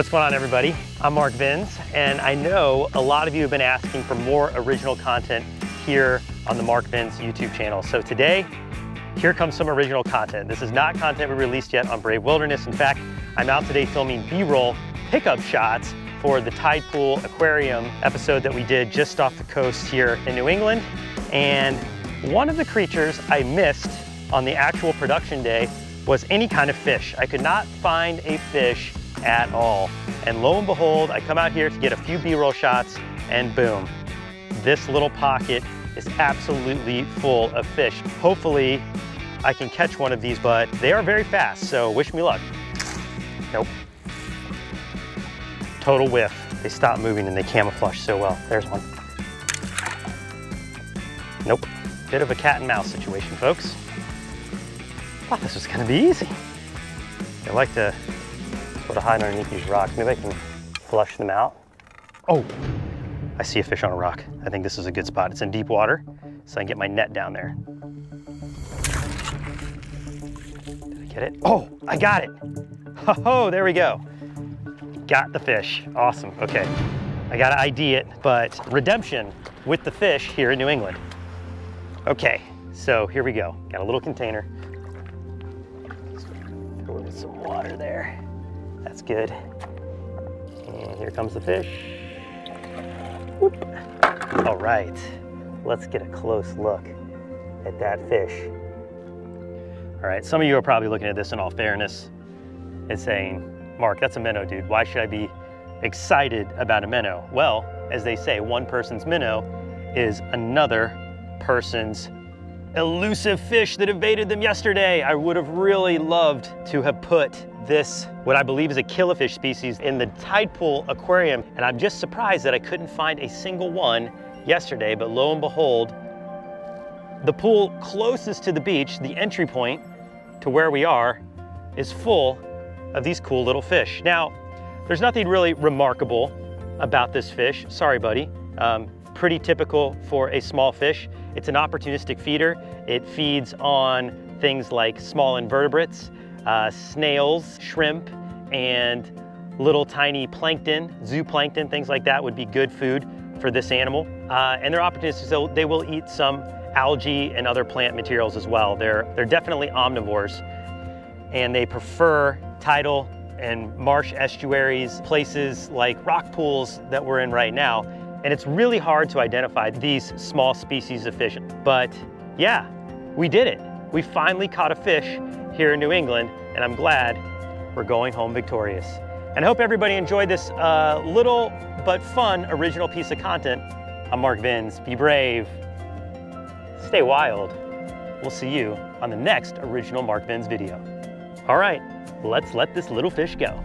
What's going on everybody? I'm Mark Vins and I know a lot of you have been asking for more original content here on the Mark Vins YouTube channel. So today, here comes some original content. This is not content we released yet on Brave Wilderness. In fact, I'm out today filming B-roll pickup shots for the Tide Pool Aquarium episode that we did just off the coast here in New England. And one of the creatures I missed on the actual production day was any kind of fish. I could not find a fish at all. And lo and behold, I come out here to get a few B-roll shots and boom, this little pocket is absolutely full of fish. Hopefully I can catch one of these, but they are very fast, so wish me luck. Nope. Total whiff. They stop moving and they camouflage so well. There's one. Nope. Bit of a cat and mouse situation, folks. Thought this was gonna be easy. They like to sort of hide underneath these rocks. Maybe I can flush them out. Oh, I see a fish on a rock. I think this is a good spot. It's in deep water, so I can get my net down there. Did I get it? Oh, I got it. Oh, there we go. Got the fish. Awesome. Okay. I got to ID it, but redemption with the fish here in New England. Okay, so here we go. Got a little container. Throw in some water there. That's good. And here comes the fish. Whoop. All right, let's get a close look at that fish. All right, some of you are probably looking at this in all fairness and saying, Mark, that's a minnow, dude. Why should I be excited about a minnow? Well, as they say, one person's minnow is another person's elusive fish that evaded them yesterday. I would have really loved to have put this, what I believe is a killifish species, in the tide pool aquarium, and I'm just surprised that I couldn't find a single one yesterday, but lo and behold, the pool closest to the beach, the entry point to where we are, is full of these cool little fish. Now, there's nothing really remarkable about this fish. Sorry, buddy. Um, pretty typical for a small fish. It's an opportunistic feeder. It feeds on things like small invertebrates, uh, snails, shrimp, and little tiny plankton, zooplankton, things like that would be good food for this animal. Uh, and they're opportunistic, so they will eat some algae and other plant materials as well. They're, they're definitely omnivores and they prefer tidal and marsh estuaries, places like rock pools that we're in right now. And it's really hard to identify these small species of fish. But yeah, we did it. We finally caught a fish here in New England, and I'm glad we're going home victorious. And I hope everybody enjoyed this uh, little but fun original piece of content. I'm Mark Vins. Be brave, stay wild. We'll see you on the next original Mark Vins video. All right, let's let this little fish go.